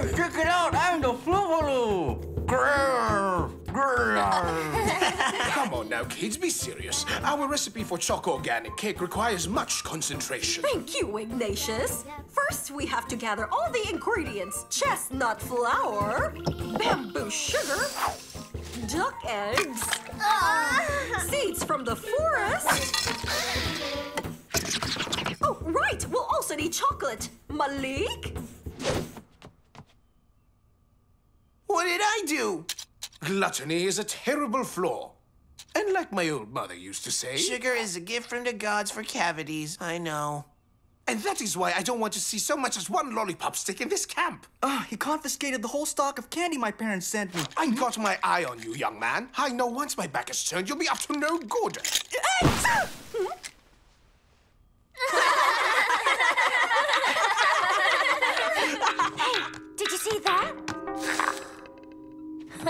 Hey, check it out! I'm the Floopaloo! Grrr! Grrr! Come on now, kids, be serious. Our recipe for choco organic cake requires much concentration. Thank you, Ignatius. First, we have to gather all the ingredients. Chestnut flour, bamboo sugar, duck eggs, ah. seeds from the forest. Oh, right, we'll also need chocolate. Malik? What did I do? Gluttony is a terrible flaw. And like my old mother used to say, Sugar is a gift from the gods for cavities. I know. and that is why I don't want to see so much as one lollipop stick in this camp. Ah, he confiscated the whole stock of candy my parents sent me. I got my eye on you, young man. I know once my back is turned, you'll be up to no good.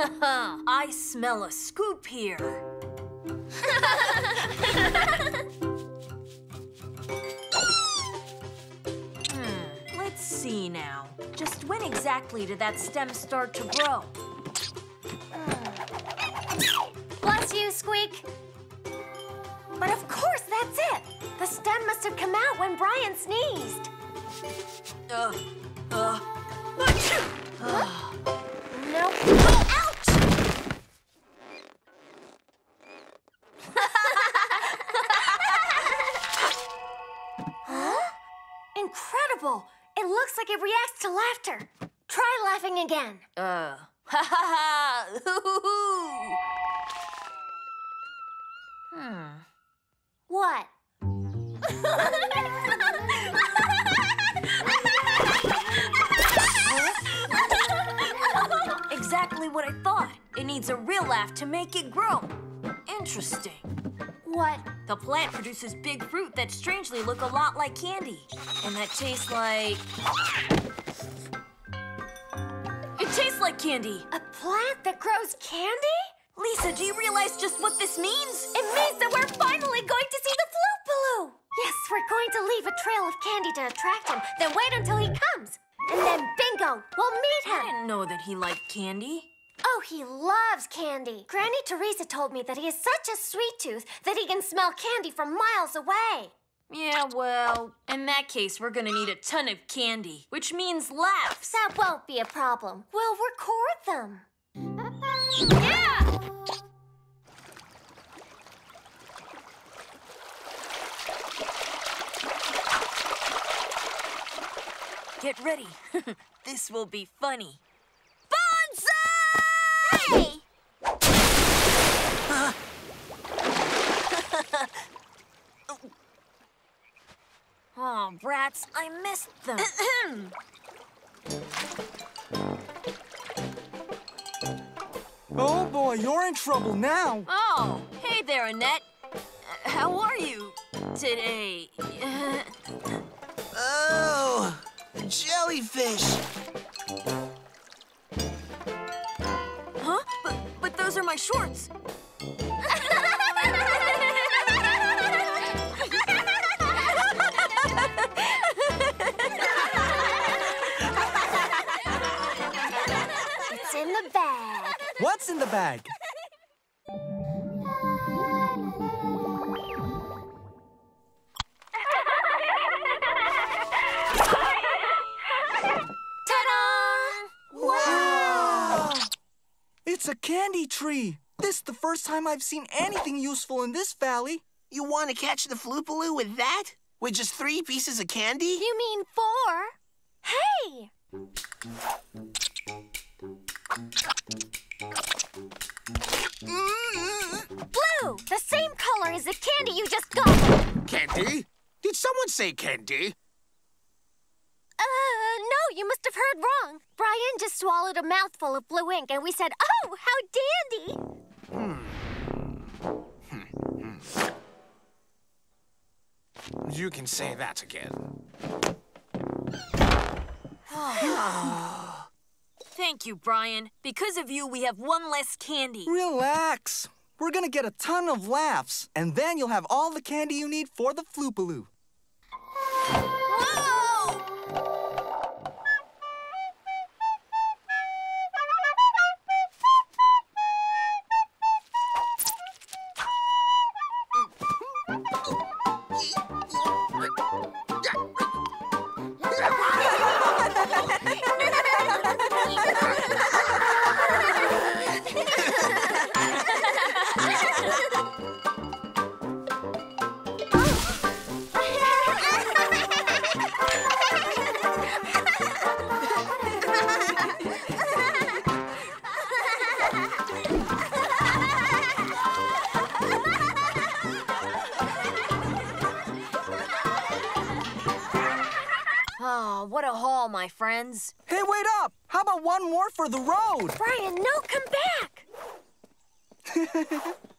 I smell a scoop here. hmm, let's see now. Just when exactly did that stem start to grow? Bless you, Squeak. But of course, that's it. The stem must have come out when Brian sneezed. Uh, uh, Nope. Oh, ouch! Incredible! It looks like it reacts to laughter. Try laughing again. uh, ha ha ha! hoo-hoo-hoo. Hmm. What? Exactly what I thought. It needs a real laugh to make it grow. Interesting. what? The plant produces big fruit that strangely look a lot like candy. And that tastes like. It tastes like candy! A plant that grows candy? Lisa, do you realize just what this means? It means that we're finally going to see the Floopaloo! Yes, we're going to leave a trail of candy to attract him, then wait until he comes. And then bingo, we'll meet him! I didn't know that he liked candy. Oh, he loves candy. Granny Teresa told me that he is such a sweet tooth that he can smell candy from miles away. Yeah, well, in that case, we're gonna need a ton of candy, which means laughs. That won't be a problem. We'll record them. Yeah! Get ready. this will be funny. Oh, I missed them. Oh boy, you're in trouble now. oh, hey there, Annette. Uh, How are you today? Oh, jellyfish. huh? But, but those are my shorts. In the bag. What's in the bag? Ta-da! Wow! It's a candy tree. This is the first time I've seen anything useful in this valley. You want to catch the Floopaloo with that? With just three pieces of candy? You mean four? Hey! Blue! The same color as the candy you just got! Candy? Did someone say candy? Uh, no, you must have heard wrong. Brian just swallowed a mouthful of blue ink and we said, oh, how dandy! Hmm. You can say that again. Thank you, Brian. Because of you, we have one less candy. Relax. We're gonna get a ton of laughs, and then you'll have all the candy you need for the Floopaloo. Oh, what a haul, my friends. Hey, wait up! How about one more for the road? Brian, no, come back!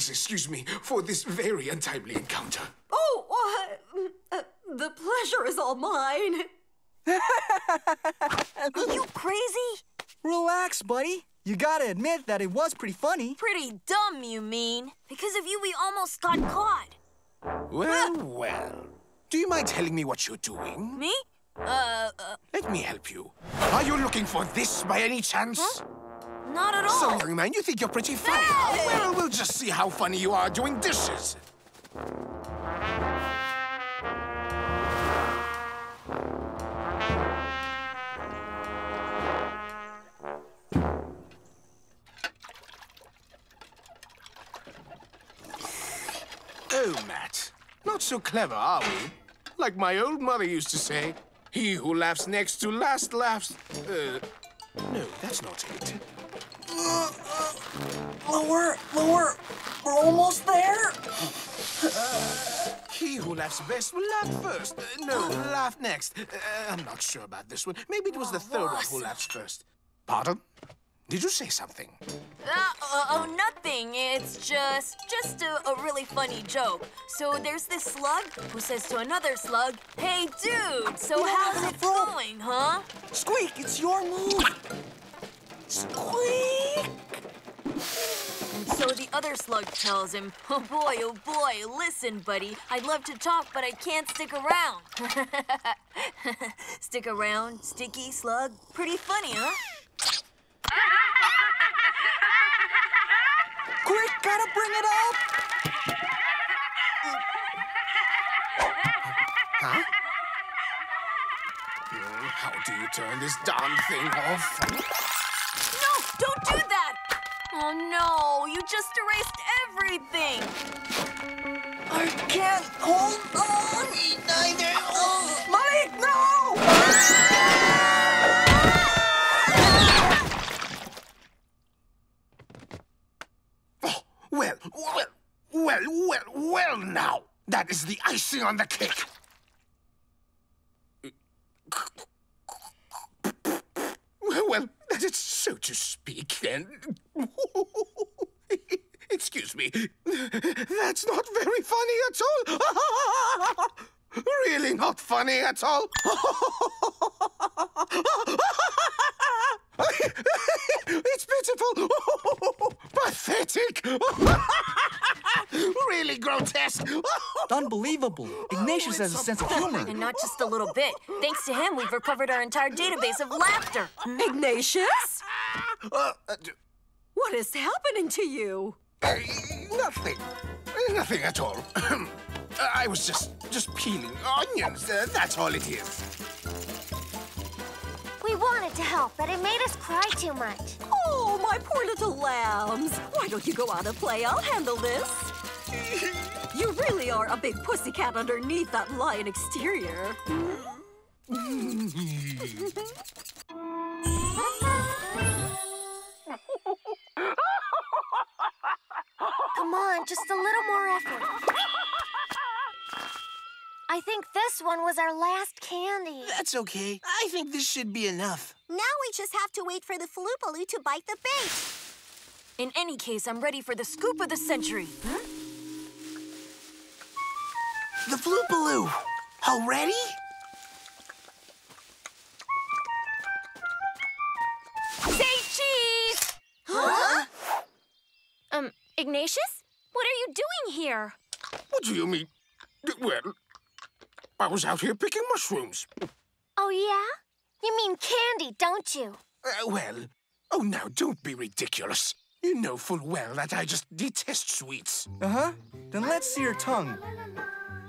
please excuse me for this very untimely encounter. Oh, uh, uh, the pleasure is all mine. Are you crazy? Relax, buddy. You gotta admit that it was pretty funny. Pretty dumb, you mean? Because of you, we almost got caught. Well, well. Do you mind telling me what you're doing? Me? Uh, uh Let me help you. Are you looking for this by any chance? Not at all. So, young man, you think you're pretty funny? Hey! Well, we'll just see how funny you are doing dishes. Oh, Matt. Not so clever, are we? Like my old mother used to say, he who laughs next to last laughs. Uh, no, that's not it. Lower, lower. We're almost there. He who laughs best will laugh first. Uh, no, laugh next. Uh, I'm not sure about this one. Maybe it was the third one who laughs first. Pardon? Did you say something? Uh, uh, oh, nothing. It's just, just a, a really funny joke. So there's this slug who says to another slug, "Hey, dude, so how's it going, huh?" Squeak, it's your move. Squeak. And so the other slug tells him, "Oh boy, oh boy, listen, buddy. I'd love to talk, but I can't stick around." stick around, sticky slug. Pretty funny, huh? Quick, gotta bring it up. Huh? How do you turn this darn thing off? No, don't do that! Oh no, you just erased everything! I can't hold on. Neither. Oh, Mike, no! Oh, well, well, well, well, well now. That is the icing on the cake. So to speak, and... Excuse me. That's not very funny at all. Really not funny at all. It's pitiful. Pathetic. Really grotesque. Unbelievable. Ignatius has a sense of humor. And not just a little bit. Thanks to him, we've recovered our entire database of laughter. Ignatius? Uh, uh, What is happening to you? uh, nothing. Nothing at all. I was just just peeling onions. Uh, that's all it is. We wanted to help, but it made us cry too much. Oh, my poor little lambs. Why don't you go out and play? I'll handle this. You really are a big pussycat underneath that lion exterior. Come on, just a little more effort. I think this one was our last candy. That's okay. I think this should be enough. Now we just have to wait for the Floopaloo to bite the bait. In any case, I'm ready for the scoop of the century. The Floopaloo. Already? Say cheese! Huh? Um, Ignatius? What are you doing here? What do you mean? Well, I was out here picking mushrooms. Oh, yeah? You mean candy, don't you? Uh, well, oh, now don't be ridiculous. You know full well that I just detest sweets. Uh huh. Then let's see your tongue.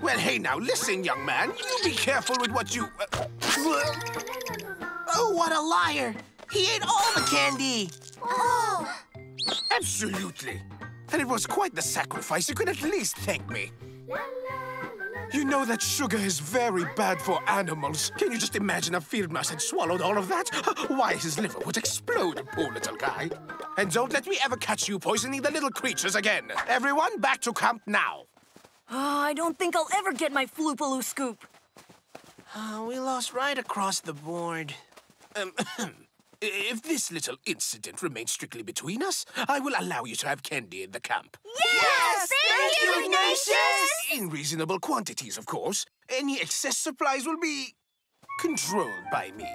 Well, hey, now listen, young man. You be careful with what you. Uh, Oh, what a liar! He ate all the candy! Oh! absolutely. And it was quite the sacrifice. You could at least thank me. You know that sugar is very bad for animals. Can you just imagine a field mouse had swallowed all of that? Why, his liver would explode, poor little guy. And don't let me ever catch you poisoning the little creatures again. Everyone, back to camp now. Oh, I don't think I'll ever get my Floopaloo scoop. Uh, we lost right across the board. Um, if this little incident remains strictly between us, I will allow you to have candy in the camp. Yes! Thank, you, Ignatius! In reasonable quantities, of course. Any excess supplies will be controlled by me.